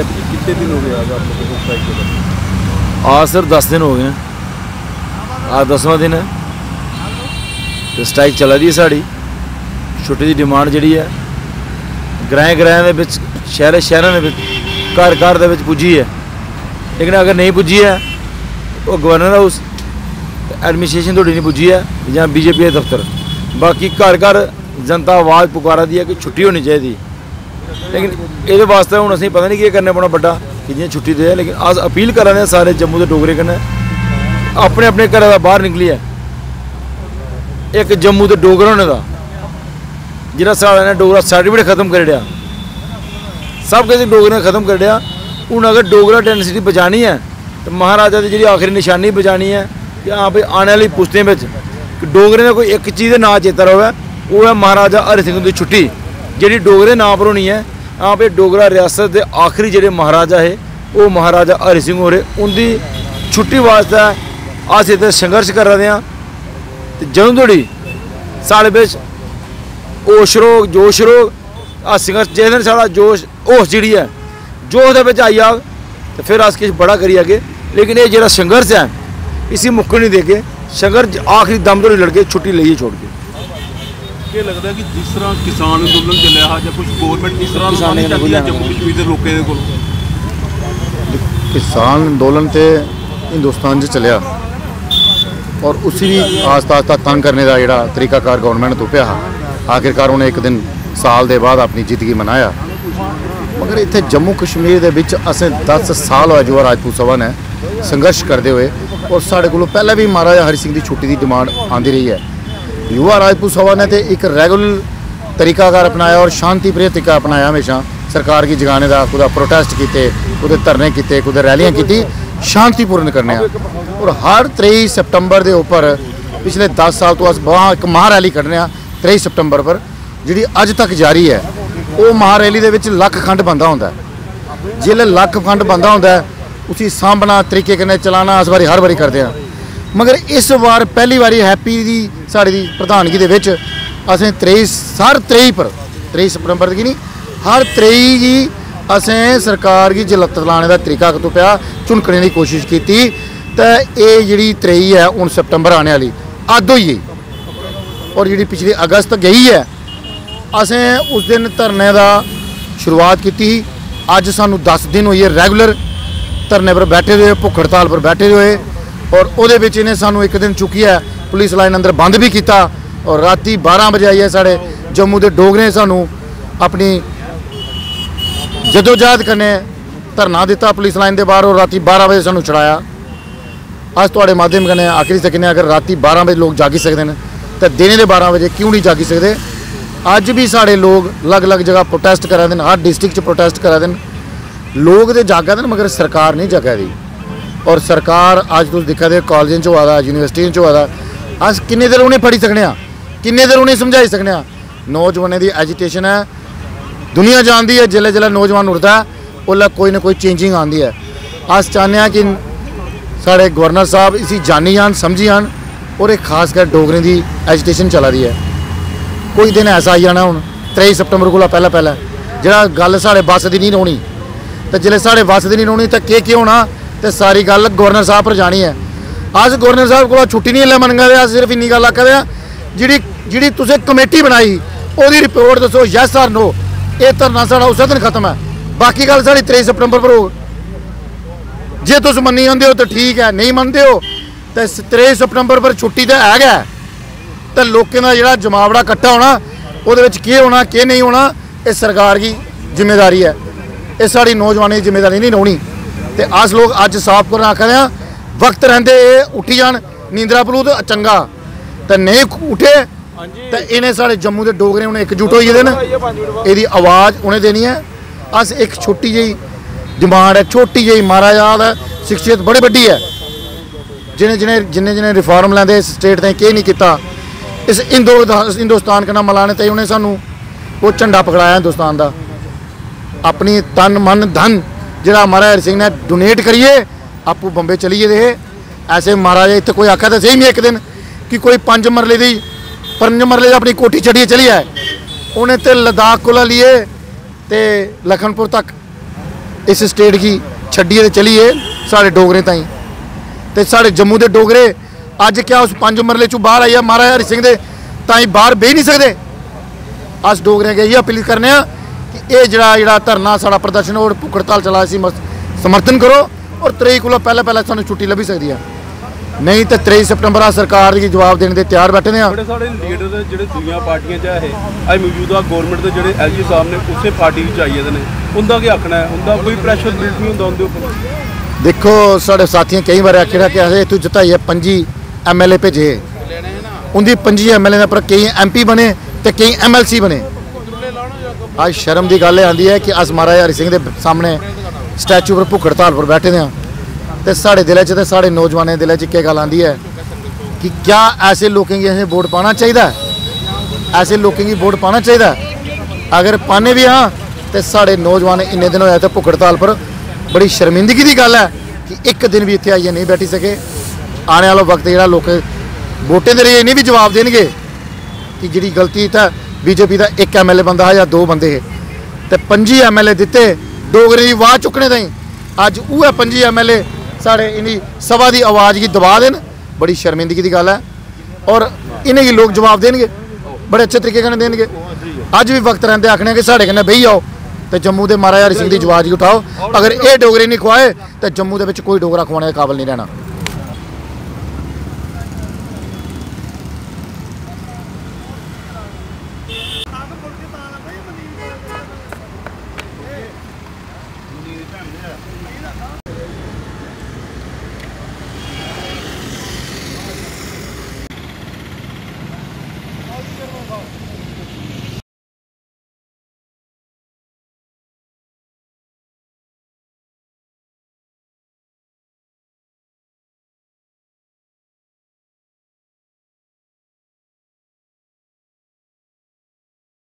है कि कितने दिन हो गए आज आप लोगों को स्ट्राइक के बाद आज सर दस दिन हो गए हैं आज दसवां दिन है ਤੇ ਸਟ੍ਰਾਈਕ ਚੱਲ ਰਹੀ ਹੈ ਸਾਡੀ ਛੁੱਟੀ ਦੀ ਡਿਮਾਂਡ ਜਿਹੜੀ ਹੈ ਗ੍ਰਾਂ ਗ੍ਰਾਂ ਦੇ ਵਿੱਚ ਸ਼ਹਿਰ ਸ਼ਹਿਰਾਂ ਦੇ ਵਿੱਚ ਘਰ ਘਰ ਦੇ ਵਿੱਚ ਪੁੱਜੀ ਹੈ ਲੇਕਿਨ ਅਗਰ ਨਹੀਂ ਪੁੱਜੀ ਹੈ ਉਹ ਗਵਰਨਰ ਹਾਊਸ ਐਡਮਿਨਿਸਟ੍ਰੇਸ਼ਨ ਤੁਹਾਡੀ ਨਹੀਂ ਪੁੱਜੀ ਹੈ ਜਾਂ ਬੀਜੇਪੀ ਦੇ ਦਫ਼ਤਰ ਬਾਕੀ ਘਰ ਘਰ ਜਨਤਾ ਆਵਾਜ਼ ਪੁਕਾਰਾ ਦੀ ਹੈ ਕਿ ਛੁੱਟੀ ਹੋਣੀ ਚਾਹੀਦੀ ਲੇਕਿਨ ਇਹਦੇ ਵਾਸਤੇ ਹੁਣ ਅਸੀਂ ਪਤਾ ਨਹੀਂ ਕੀ ਕਰਨਾ ਪਣਾ ਵੱਡਾ ਕਿ ਜਿਵੇਂ ਛੁੱਟੀ ਦੇ ਲੇਕਿਨ ਅੱਜ ਅਪੀਲ ਕਰ ਰਹੇ ਸਾਰੇ ਜੰਮੂ ਦੇ ਡੋਗਰੇ ਕਨੇ ਆਪਣੇ ਆਪਣੇ ਘਰਾਂ ਦਾ ਬਾਹਰ ਨਿਕਲੀ ਹੈ। ਇੱਕ ਜੰਮੂ ਦੇ ਡੋਗਰਾ ਹੋਣੇ ਦਾ, ਜਿਹੜਾ ਸਾਡਾ ਨੇ ਡੋਗਰਾ ਸਰਟੀਫਿਕੇਟ ਖਤਮ ਕਰ ਡਿਆ ਸਭ ਕਿਸੇ ਡੋਗਰੇ ਨੇ ਖਤਮ ਕਰ ਡਿਆ ਹੁਣ ਅਗਰ ਡੋਗਰਾ ਡੈਂਸਿਟੀ ਬਚਾਣੀ ਹੈ, ਤੇ ਮਹਾਰਾਜਾ ਦੀ ਜਿਹੜੀ ਆਖਰੀ ਨਿਸ਼ਾਨੀ ਬਚਾਣੀ ਹੈ, ਕਿ ਹਾਂ ਭਈ ਆਉਣ ਵਾਲੀ ਪੁਸ਼ਤੇ ਵਿੱਚ ਕਿ ਡੋਗਰੇ ਦਾ ਕੋਈ ਇੱਕ ਚੀਜ਼ ਦਾ ਨਾਂ ਚੇਤਾ ਰਵੇ, ਉਹ ਹੈ ਮਹਾਰਾਜਾ ਹਰੀ ਸਿੰਘ ਦੀ ਛੁੱਟੀ। ਜਿਹੜੀ ਡੋਗਰੇ ਨਾਂ ਪਰ ਹੋਣੀ ਹੈ ਹਾਂ ਭਈ ਡੋਗਰਾ ਰਿਆਸਤ ਦੇ ਆਖਰੀ ਜਿਹੜੇ ਮਹਾਰਾਜਾ ਹੈ ਉਹ ਮਹਾਰਾਜਾ ਹਰੀ ਸਿੰਘ ਹੋਰੇ, ਉਹਦੀ ਛੁੱਟੀ ਵਾਸਤੇ ਅਸੀਂ ਤੇ ਸੰਘਰਸ਼ ਕਰ ਰਹੇ ਹਾਂ। ਤੇ ਜਦੋਂ ਤੋੜੀ ਸਾਡੇ ਵਿੱਚ ਹੋਸ਼ ਰੋਗ, ਜੋਸ਼ ਰੋਗ ਆ ਸੰਘਰਸ਼ ਜਿਹਦੇ ਨਾਲ ਸਾਡਾ ਜੋਸ਼ ਹੋਸ਼ ਜਿਹੜੀ ਹੈ, ਜੋਸ਼ ਦੇ ਵਿੱਚ ਆਈ ਆ। ਤੇ ਫਿਰ ਅਸ ਕੁਛ ਬੜਾ ਕਰੀ ਅੱਗੇ। ਲੇਕਿਨ ਇਹ ਜਿਹੜਾ ਸੰਘਰਸ਼ ਹੈ, ਇਸੇ ਮੁੱਕ ਨਹੀਂ ਦੇ ਕੇ ਸੰਘਰਸ਼ ਆਖਰੀ ਦਮ ਤੋਂ ਲੜ ਕੇ ਛੁੱਟੀ ਕੇ ਕੀ ਲੱਗਦਾ ਹੈ ਕਿ ਜਿਸ ਤਰ੍ਹਾਂ ਕਿਸਾਨ ਅੰਦੋਲਨ ਚੱਲਿਆ ਹੈ ਜਾਂ ਕੁਝ ਗਵਰਨਮੈਂਟ ਇਸ ਤਰ੍ਹਾਂ ਕਿਸਾਨ ਨਹੀਂ ਚਾਹਦੀ ਹੈ ਅੰਦੋਲਨ ਜੰਮੂ ਕਸ਼ਮੀਰ ਦੇ ਲੋਕਾਂ ਦੇ ਕੋਲ। ਕਿਸਾਨ ਅੰਦੋਲਨ ਤੇ ਹਿੰਦੁਸਤਾਨ 'ਚ ਚੱਲਿਆ। ਔਰ ਉਸੇ ਵੀ ਆਸਤਾ ਆਸਤਾ ਤੰਗ ਕਰਨੇ ਦਾ ਜਿਹੜਾ ਤਰੀਕਾਕਾਰ ਗਵਰਨਮੈਂਟ ਤੋਂ ਪਿਆ ਆਖਿਰਕਾਰ ਉਹਨੇ ਇੱਕ ਦਿਨ ਸਾਲ ਦੇ ਬਾਅਦ ਆਪਣੀ ਜ਼ਿੰਦਗੀ ਮਨਾਇਆ। ਮਗਰ ਇੱਥੇ ਜੰਮੂ ਕਸ਼ਮੀਰ ਦੇ ਵਿੱਚ ਅਸੀਂ 10 ਸਾਲ ਹੋਏ ਜੋ ਰਾਜਪੂਤ ਸਭਾ ਨੇ ਸੰਘਰਸ਼ ਕਰਦੇ ਹੋਏ। ਔਰ ਸਾਡੇ ਕੋਲੋਂ ਪਹਿਲਾਂ ਵੀ ਮਹਾਰਾਜਾ ਹਰੀ ਸਿੰਘ ਦੀ ਛੁੱਟੀ ਦੀ ਡਿਮਾਂਡ ਆਂਦੀ ਰਹੀ ਹੈ। ਯੁਵਾ ਰਾਜਪੂਤ ਸਭਾ ਨੇ ਤੇ ਇੱਕ ਰੈਗੂਲਰ ਤਰੀਕਾਕਾਰ ਅਪਣਾਇਆ ਔਰ ਸ਼ਾਂਤੀ ਪ੍ਰਿय ਤਰੀਕਾ ਅਪਣਾਇਆ ਹਮੇਸ਼ਾ। ਸਰਕਾਰ ਕੀ ਜਗਾਣੇ ਦਾ ਉਹਦਾ ਪ੍ਰੋਟੈਸਟ ਕੀਤੇ ਉਹਦੇ ਧਰਨੇ ਕੀਤੇ ਉਹਦੇ ਰੈਲੀਆਂ ਕੀਤੀ ਸ਼ਾਂਤੀਪੂਰਨ ਕਰਨੇ ਆ। ਔਰ ਹਰ 23 ਸਤੰਬਰ ਦੇ ਉੱਪਰ ਪਿਛਲੇ 10 ਸਾਲ ਤੋਂ ਅਸੀਂ ਬਾਹਰ ਇੱਕ ਮਹਾ ਰੈਲੀ ਕੱਢਨੇ ਆ 23 ਸਤੰਬਰ ਪਰ, ਜਿਹੜੀ ਅੱਜ ਤੱਕ ਜਾਰੀ ਹੈ, ਉਹ ਮਹਾ ਰੈਲੀ ਦੇ ਵਿੱਚ ਲੱਖ ਖੰਡ ਬੰਦਾ ਹੁੰਦਾ ਹੈ। ਜਿਲੇ ਲੱਖ ਖੰਡ ਬੰਦਾ ਹੁੰਦਾ ਹੈ, ਉਸੇ ਸਾਂਭਣਾ ਤਰੀਕੇ ਕਨੇ ਚਲਾਣਾ, ਇਸ ਵਾਰੀ ਹਰ ਵਾਰੀ ਕਰਦੇ ਆ। ਮਗਰ ਇਸ ਵਾਰ ਪਹਿਲੀ ਵਾਰੀ ਹੈਪੀ ਦੀ ਸਾਡੀ ਦੀ ਪ੍ਰਧਾਨਗੀ ਦੇ ਵਿੱਚ ਅਸੀਂ 23 ਹਰ 23 ਪਰ 23 ਸਤੰਬਰ ਦੀ ਨਹੀਂ, ਹਰ 23 ਜੀ ਅਸੀਂ ਸਰਕਾਰ ਦੀ ਜਲਤ ਲਾਣੇ ਦਾ ਤਰੀਕਾ ਕਿਤੋਂ ਪਿਆ ਝੁਣਕਣੇ ਦੀ ਕੋਸ਼ਿਸ਼ ਕੀਤੀ, ਤਾਂ ਇਹ ਜਿਹੜੀ 23 ਹੈ, ਹੁਣ ਸਤੰਬਰ ਆਣੇ ਵਾਲੀ ਅੱਧ ਹੋਈ ਔਰ ਜਿਹੜੀ ਪਿਛਲੀ ਅਗਸਤ ਗਈ ਹੈ, ਅਸੀਂ ਉਸ ਦਿਨ ਧਰਨੇ ਦਾ ਸ਼ੁਰੂਆਤ ਕੀਤੀ ਅੱਜ ਸਾਨੂੰ 10 ਦਿਨ ਹੋਈ ਹੈ, ਰੈਗੂਲਰ ਧਰਨੇ ਪਰ ਬੈਠੇ ਹੋਏ, ਭੁੱਖ ਹੜਤਾਲ ਪਰ ਬੈਠੇ ਹੋਏ ਔਰ ਉਹਦੇ ਵਿੱਚ ਇਹਨੇ ਸਾਨੂੰ ਇੱਕ ਦਿਨ ਚੁੱਕੀ ਹੈ, ਪੁਲਿਸ ਲਾਈਨ ਅੰਦਰ ਬੰਦ ਵੀ ਕੀਤਾ ਔਰ ਰਾਤੀ 12 ਵਜੇ ਆਈ ਹੈ ਸਾਡੇ ਜੰਮੂ ਦੇ ਡੋਗਰੇ ਸਾਨੂੰ ਆਪਣੀ ਜਦੋਜਹਿਦ ਕਰਨੇ ਧਰਨਾ ਦਿੱਤਾ ਪੁਲਿਸ ਲਾਈਨ ਦੇ ਬਾਹਰ ਔਰ ਰਾਤੀ 12 ਵਜੇ ਸਾਨੂੰ ਛੁਡਾਇਆ। ਅੱਜ ਤੁਹਾਡੇ ਮਾਧਿਅਮ ਕਨੇ ਆਖਰੀ ਸਕਨੇ ਅਗਰ ਰਾਤੀ 12 ਵਜੇ ਲੋਕ ਜਾਗੀ ਸਕਦੇ ਨੇ, ਤਾਂ ਦਿਨੇ ਦੇ 12 ਵਜੇ ਕਿਉਂ ਨਹੀਂ ਜਾਗੀ ਸਕਦੇ? ਅੱਜ ਵੀ ਸਾਡੇ ਲੋਕ ਅਲੱਗ-ਅਲੱਗ ਜਗ੍ਹਾ ਪ੍ਰੋਟੈਸਟ ਕਰਾ ਦੇਣ ਹਰ ਡਿਸਟ੍ਰਿਕਟ 'ਚ ਪ੍ਰੋਟੈਸਟ ਕਰਾ ਦੇਣ ਲੋਕ ਤੇ ਜਾਗਾ ਦੇਣ ਮਗਰ ਸਰਕਾਰ ਨਹੀਂ ਜਾਗਾ ਦੀ ਔਰ ਸਰਕਾਰ ਅੱਜ ਤੁਸੀਂ ਦਿਖਾ ਦੇ ਕਾਲਜਾਂ 'ਚ ਹੋਆਦਾ ਯੂਨੀਵਰਸਿਟੀਆਂ 'ਚ ਹੋਆਦਾ ਅੱਜ ਕਿੰਨੇ ਦੇਰ ਉਹਨੇ ਪੜ੍ਹੀ ਸਕਣੇ ਆ ਕਿੰਨੇ ਦੇਰ ਉਹਨੇ ਸਮਝਾਈ ਸਕਣੇ ਆ ਨੌਜਵਾਨਾਂ ਦੀ ਐਜੀਟੇਸ਼ਨ ਹੈ ਦੁਨੀਆ ਜਾਣਦੀ ਹੈ ਜਿਲੇ ਜਿਲੇ ਨੌਜਵਾਨ ਉੱਠਦਾ ਹੈ, ਉਹਲਾ ਕੋਈ ਨਾ ਕੋਈ ਚੇਂਜਿੰਗ ਆਉਂਦੀ ਹੈ। ਅਸ ਚਾਹੁੰਦੇ ਹਾਂ ਕਿ ਸਾਡੇ ਗਵਰਨਰ ਸਾਹਿਬ ਇਸੀ ਜਾਣੀ ਜਾਣ ਸਮਝੀ ਜਾਣ ਔਰ ਇਹ ਖਾਸ ਕਰ ਡੋਗਰੇ ਦੀ ਐਜੀਟੇਸ਼ਨ ਚੱਲ ਰਹੀ ਹੈ। ਕੋਈ ਦਿਨ ਐਸਾ ਆਈ ਜਾਣਾ ਹੁਣ 23 ਸਤੰਬਰ ਕੋਲ ਪਹਿਲਾਂ ਪਹਿਲਾਂ। ਜਿਹੜਾ ਗੱਲ ਸਾਡੇ ਬੱਸ ਦੀ ਨਹੀਂ ਹੋਣੀ ਤੇ ਜਿਹੜੇ ਸਾਡੇ ਬੱਸ ਦੀ ਨਹੀਂ ਹੋਣੀ ਤਾਂ ਕੀ ਕੀ ਹੋਣਾ ਤੇ ਸਾਰੀ ਗੱਲ ਗਵਰਨਰ ਸਾਹਿਬ ਪਰ ਜਾਣੀ ਹੈ। ਅੱਜ ਗਵਰਨਰ ਸਾਹਿਬ ਕੋਲ ਛੁੱਟੀ ਨਹੀਂ ਲੈ ਮੰਗਦੇ ਆ ਸਿਰਫ ਇੰਨੀ ਗੱਲ ਆਖਦੇ ਆ ਜਿਹੜੀ ਜਿਹੜੀ ਤੁਸੀਂ ਕਮੇਟੀ ਬਣਾਈ, ਉਹਦੀ ਰਿਪੋਰਟ ਦੱਸੋ ਯੈਸ ਆਰ ਨੋ ਇਹ ਧਰਨਾ ਸਾਡਾ ਉਸੇ ਦਿਨ ਖਤਮ ਹੈ। ਬਾਕੀ ਗੱਲ ਸਾਡੀ 23 ਸਤੰਬਰ ਪਰ ਹੋ ਜੇ ਤੁਸੀਂ ਮੰਨੀ ਜਾਂਦੇ ਹੋ ਤਾਂ ਠੀਕ ਹੈ, ਨਹੀਂ ਮੰਨਦੇ ਹੋ ਤਾਂ 23 ਸਤੰਬਰ ਪਰ ਛੁੱਟੀ ਤਾਂ ਹੈਗਾ ਤਾਂ ਲੋਕਾਂ ਦਾ ਜਿਹੜਾ ਜਮਾਵੜਾ ਇਕੱਠਾ ਹੋਣਾ, ਉਹਦੇ ਵਿੱਚ ਕੀ ਹੋਣਾ, ਕੀ ਨਹੀਂ ਹੋਣਾ, ਇਹ ਸਰਕਾਰ ਦੀ ਜ਼ਿੰਮੇਵਾਰੀ ਹੈ। ਇਹ ਸਾਡੀ ਨੌਜਵਾਨੀ ਦੀ ਜ਼ਿੰਮੇਵਾਰੀ ਨਹੀਂ ਹੋਣੀ ਤੇ ਆਸ ਲੋਕ ਅੱਜ ਸਾਫ਼ ਕਰਨ ਆਖਦੇ ਆ ਵਕਤ ਰਹਿੰਦੇ ਇਹ ਉੱਠੀ ਜਾਣ ਨੀਂਦਰਾ ਤੇ ਚੰਗਾ। ਤੇ ਨਹੀਂ ਉਠੇ ਤੇ ਇਹਨੇ ਸਾਡੇ ਜੰਮੂ ਦੇ ਡੋਗਰੇ ਹੁਣ ਇਕਜੁੱਟ ਹੋਈ ਇਹਦੇ ਨੇ ਇਹਦੀ ਆਵਾਜ਼ ਉਹਨੇ ਦੇਣੀ ਹੈ। ਅਸ ਇੱਕ ਛੋਟੀ ਜਿਹੀ ਡਿਮਾਂਡ ਹੈ ਛੋਟੀ ਜਿਹੀ ਮਹਾਰਾਜਾ ਦਾ ਸ਼ਖਸੀਅਤ ਬੜੀ ਵੱਡੀ ਹੈ। ਜਿਹਨੇ ਜਿਹਨੇ ਜਿੰਨੇ ਜਿਹਨੇ ਰਿਫਾਰਮ ਲੈਂਦੇ ਇਸ ਸਟੇਟ ਤੇ ਕੀ ਨਹੀਂ ਕੀਤਾ। ਇਸ ਇੰਦੋ ਹਿੰਦੁਸਤਾਨ ਕਨਾ ਮਲਾਣੇ ਤੇ ਉਹਨੇ ਸਾਨੂੰ ਉਹ ਝੰਡਾ ਪਕੜਾਇਆ ਹਿੰਦੁਸਤਾਨ ਦਾ। ਆਪਣੀ ਤਨ ਮਨ ਧਨ ਜਿਹੜਾ ਮਹਾਰਾਜ ਹਰੀ ਸਿੰਘ ਨੇ ਡੋਨੇਟ ਕਰੀਏ, ਆਪੂ ਬੰਬੇ ਚਲੀਏ ਦੇ। ਐਸੇ ਮਹਾਰਾਜ ਇੱਥੇ ਕੋਈ ਆਖਿਆ ਤਾਂ ਸਹੀ ਨਹੀਂ ਇੱਕ ਦਿਨ ਕਿ ਕੋਈ ਪੰਜ ਮਰਲੇ ਦੀ, ਪੰਜ ਮਰਲੇ ਦੀ ਆਪਣੀ ਕੋਠੀ ਛੱਡੀਏ, ਚਲੀ ਆਏ ਉਹਨੇ ਤੇ ਲਦਾਖ ਕੋਲ ਲਈਏ ਤੇ ਲਖਨਪੁਰ ਤੱਕ ਇਸ ਸਟੇਟ ਕੀ ਛੱਡੀਏ ਤੇ ਚਲੀਏ ਸਾਡੇ ਡੋਗਰੇ ਤਾਈਂ। ਤੇ ਸਾਡੇ ਜੰਮੂ ਦੇ ਡੋਗਰੇ, ਅੱਜ ਕਿਆ ਉਸ ਪੰਜ ਮਰਲੇ ਚੋਂ ਬਾਹਰ ਆਈ ਆ ਮਹਾਰਾਜਾ ਹਰੀ ਸਿੰਘ ਦੇ, ਤਾਈਂ ਬਾਹਰ ਬਹਿ ਨਹੀਂ ਸਕਦੇ। ਅਸ ਡੋਗਰੇ ਕੇ ਇਹ ਅਪੀਲ ਕਰਨੇ ਆ ਕਿ ਇਹ ਜਿਹੜਾ ਜਿਹੜਾ ਧਰਨਾ ਸਾਡਾ ਪ੍ਰਦਰਸ਼ਨ ਔਰ ਭੁੱਖ ਹੜਤਾਲ ਚਲਾ ਸੀ ਸਮਰਥਨ ਕਰੋ ਔਰ 23 ਕੋਲੋਂ ਪਹਿਲਾਂ ਪਹਿਲਾਂ ਸਾਨੂੰ ਛੁੱਟੀ ਲੱਭੀ ਸਕਦੀ ਆ। ਨਹੀਂ ਤੇ 23 ਸਤੰਬਰ ਆ ਸਰਕਾਰ ਦੀ ਜਵਾਬ ਦੇਣ ਦੇ ਤਿਆਰ ਬੈਠੇ ਨੇ ਆ। ਬੜੇ ਸਾਰੇ ਲੀਡਰ ਜਿਹੜੇ ਦੂਜੀਆਂ ਪਾਰਟੀਆਂ 'ਚ ਆ ਇਹ ਅੱਜ ਮੌਜੂਦਾ ਗਵਰਨਮੈਂਟ ਦੇ ਜਿਹੜੇ ਐਲਜੀ ਸਾਹਿਬ ਨੇ ਉਸੇ ਪਾਰਟੀ ਵਿੱਚ ਆਈ ਜਾਂਦੇ ਨੇ। ਉਹਦਾ ਕੀ ਆਖਣਾ ਹੈ? ਉਹਦਾ ਕੋਈ ਪ੍ਰੈਸ਼ਰ ਬਿਲਡ ਨਹੀਂ ਹੁੰਦਾ ਉਹਦੇ ਉੱਪਰ। ਦੇਖੋ ਸਾਡੇ ਸਾਥੀਆਂ ਕਈ ਵਾਰ ਆਖਿਆ ਕਿ ਅਸੀਂ ਤੂੰ ਜਿਤਾਈ ਹੈ ਪੰਜੀ ਐਮਐਲਏ ਭੇਜੇ। ਉਹਦੀ ਪੰਜੀ ਐਮਐਲਏ ਦੇ ਪਰ ਕਈ ਐਮਪੀ ਬਣੇ ਤੇ ਕਈ ਐਮਐਲਸੀ ਬਣੇ। ਅੱਜ ਸ਼ਰਮ ਦੀ ਗੱਲ ਆਂਦੀ ਹੈ ਕਿ ਅਸ ਮਹਾਰਾਜਾ ਹਰੀ ਸਿੰਘ ਦੇ ਸਾਹਮਣੇ ਸਟੈਚੂ ਪਰ ਭੁੱਖੜ ਧਾਲ ਪਰ ਬੈਠੇ ਆ। ਤੇ ਸਾਡੇ ਦਿਲਾਂ 'ਚ ਤੇ ਸਾਡੇ ਨੌਜਵਾਨਾਂ ਦੇ ਦਿਲਾਂ 'ਚ ਕੀ ਗੱਲ ਆਂਦੀ ਹੈ ਕਿ ਕਿਆ ਐਸੇ ਲੋਕਾਂ ਦੀ ਅਸੀਂ ਵੋਟ ਪਾਣਾ ਚਾਹੀਦਾ ਐਸੇ ਲੋਕਾਂ ਦੀ ਵੋਟ ਪਾਣਾ ਚਾਹੀਦਾ ਅਗਰ ਪਾਣੇ ਵੀ ਹਾਂ, ਤੇ ਸਾਡੇ ਨੌਜਵਾਨ ਇੰਨੇ ਦਿਨ ਹੋਇਆ ਤੇ ਭੁੱਖੜ ਧਾਲ ਪਰ ਬੜੀ ਸ਼ਰਮਿੰਦਗੀ ਦੀ ਗੱਲ ਹੈ ਕਿ ਇੱਕ ਦਿਨ ਵੀ ਇੱਥੇ ਆਈਏ ਨਹੀਂ ਬੈਠੀ ਸਕੇ। ਆਉਣ ਵਾਲਾ ਵਕਤ ਜਿਹੜਾ ਲੋਕ ਵੋਟੇ ਦੇ ਲਈ ਨਹੀਂ ਵੀ ਜਵਾਬ ਦੇਣਗੇ ਕਿ ਜਿਹੜੀ ਗਲਤੀ ਤਾਂ ਬੀਜੇਪੀ ਦਾ ਇੱਕ ਐਮਐਲਏ ਬੰਦਾ ਹੈ ਜਾਂ ਦੋ ਬੰਦੇ ਹੈ। ਤੇ ਪੰਜੀ ਐਮਐਲਏ ਦਿੱਤੇ ਡੋਗਰੀ ਦੀ ਆਵਾਜ਼ ਚੁੱਕਣੇ ਤਾਈਂ। ਅੱਜ ਉਹ ਹੈ ਪੰਜੀ ਐਮਐਲਏ ਸਾਡੇ ਇਨੀ ਸਭਾ ਦੀ ਆਵਾਜ਼ ਕੀ ਦਬਾ ਦੇਣ? ਬੜੀ ਸ਼ਰਮਿੰਦਗੀ ਦੀ ਗੱਲ ਹੈ। ਔਰ ਇਨੇ ਹੀ ਲੋਕ ਜਵਾਬ ਦੇਣਗੇ? ਬੜੇ ਅੱਛੇ ਤਰੀਕੇ ਨਾਲ ਦੇਣਗੇ। ਅੱਜ ਵੀ ਵਕਤ ਰਹਿੰਦੇ ਆਖਣੇ ਕਿ ਸਾਡੇ ਕਨੇ ਬਈ ਆਓ ਤੇ ਜੰਮੂ ਦੇ ਮਹਾਰਾਜਾ ਹਰੀ ਸਿੰਘ ਦੀ ਜਵਾਜ਼ ਹੀ ਉਠਾਓ। ਅਗਰ ਇਹ ਡੋਗਰੇ ਨਹੀਂ ਖਵਾਏ, ਤੇ ਜੰਮੂ ਦੇ ਵਿੱਚ ਕੋਈ ਡੋਗਰਾ ਖਵਾਉਣ ਦੇ ਕਾਬਲ ਨਹੀਂ ਰਹਿਣਾ।